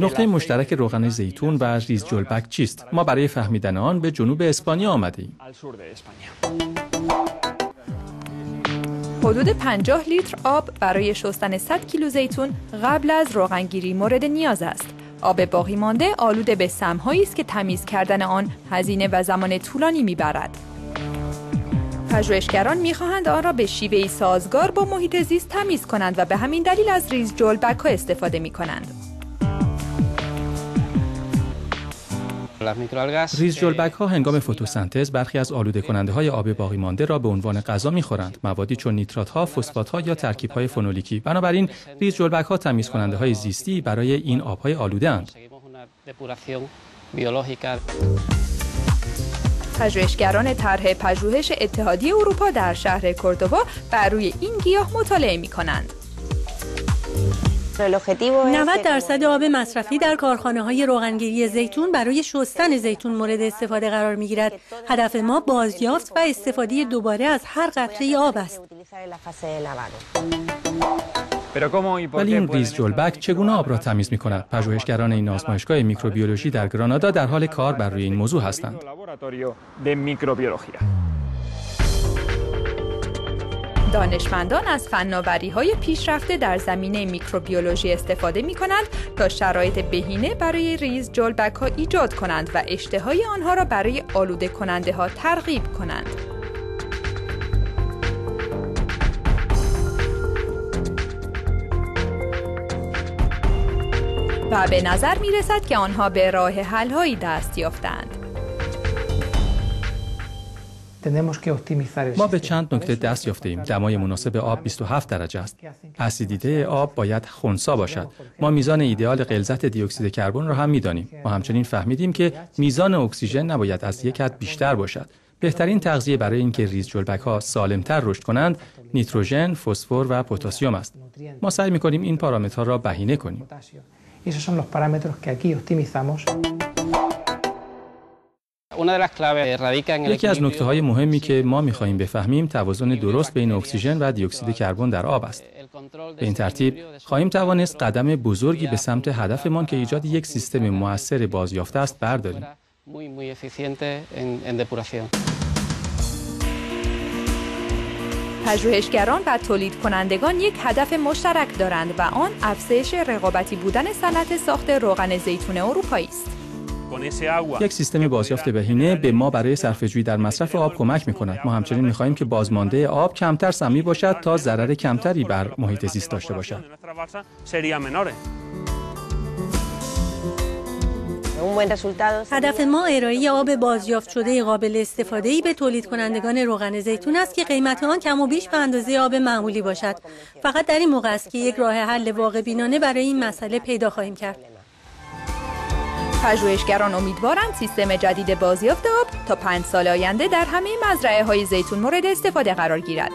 نقطه مشترک روغن زیتون و ریز جلبک چیست؟ ما برای فهمیدن آن به جنوب اسپانیا آمده ایم. حدود 50 لیتر آب برای شستن 100 کیلو زیتون قبل از روغنگیری مورد نیاز است. آب باقی مانده آلوده به سمهایی است که تمیز کردن آن هزینه و زمان طولانی می‌برد. پژوهشگران می‌خواهند آن را به شیوه سازگار با محیط زیست تمیز کنند و به همین دلیل از ریز جلبک ها استفاده می کنند. ریز جلبک ها هنگام فتوسنتز برخی از آلوده کننده های آب باقی مانده را به عنوان غذا می خورند. موادی چون نیترات ها، فسفات ها یا ترکیب های فنولیکی. بنابراین ریز جلبک ها تمیز کننده های زیستی برای این آب های آلوده اند. پژوهشگران طرح پژوهش اتحادیه اروپا در شهر کوردوبا بر روی این گیاه مطالعه می کنند. 90 درصد آب مصرفی در کارخانه های روغنگیری زیتون برای شستن زیتون مورد استفاده قرار می گیرد. هدف ما بازیافت و استفاده دوباره از هر قطره آب است. ولی این ریز جلبک چگونه آب را تمیز می کند؟ پژوهشگران این آزمایشگاه میکروبیولوژی در گرانادا در حال کار بر روی این موضوع هستند. دانشمندان از فناوری های پیشرفته در زمینه میکروبیولوژی استفاده می کنند تا شرایط بهینه برای ریز جلبک ها ایجاد کنند و اشتهای آنها را برای آلوده کننده ها ترغیب کنند. و به نظر می رسد که آنها به راه حل هایی دست یافتند. ما به چند نکته دست یافته ایم. دمای مناسب آب 27 درجه است. اسیدیته آب باید خونسا باشد. ما میزان ایدئال غلظت دی اکسید کربن را هم می‌دانیم. ما همچنین فهمیدیم که میزان اکسیژن نباید از یک حد بیشتر باشد. بهترین تغذیه برای اینکه ریز جلبک ها سالمتر رشد کنند نیتروژن، فسفر و پتاسیم است. ما سعی می کنیم این پارامترها را بهینه کنیم. یکی از نکته های مهمی که ما می خواهیم بفهمیم توازن درست بین اکسیژن و دی اکسید کربن در آب است. به این ترتیب خواهیم توانست قدم بزرگی به سمت هدفمان که ایجاد یک سیستم موثر بازیافته است برداریم. پژوهشگران و تولید کنندگان یک هدف مشترک دارند و آن افزایش رقابتی بودن صنعت ساخت روغن زیتون اروپایی است. یک سیستم بازیافت بهینه به ما برای صرفه‌جویی در مصرف آب کمک می کند. ما همچنین می خواهیم که بازمانده آب کمتر سمی باشد تا ضرر کمتری بر محیط زیست داشته باشد. هدف ما ارائه آب بازیافت شده قابل استفاده ای به تولید کنندگان روغن زیتون است که قیمت آن کم و بیش به اندازه آب معمولی باشد. فقط در این موقع است که یک راه حل واقع بینانه برای این مسئله پیدا خواهیم کرد. پژوهشگران امیدوارند سیستم جدید بازیافت آب تا پنج سال آینده در همه مزرعه های زیتون مورد استفاده قرار گیرد.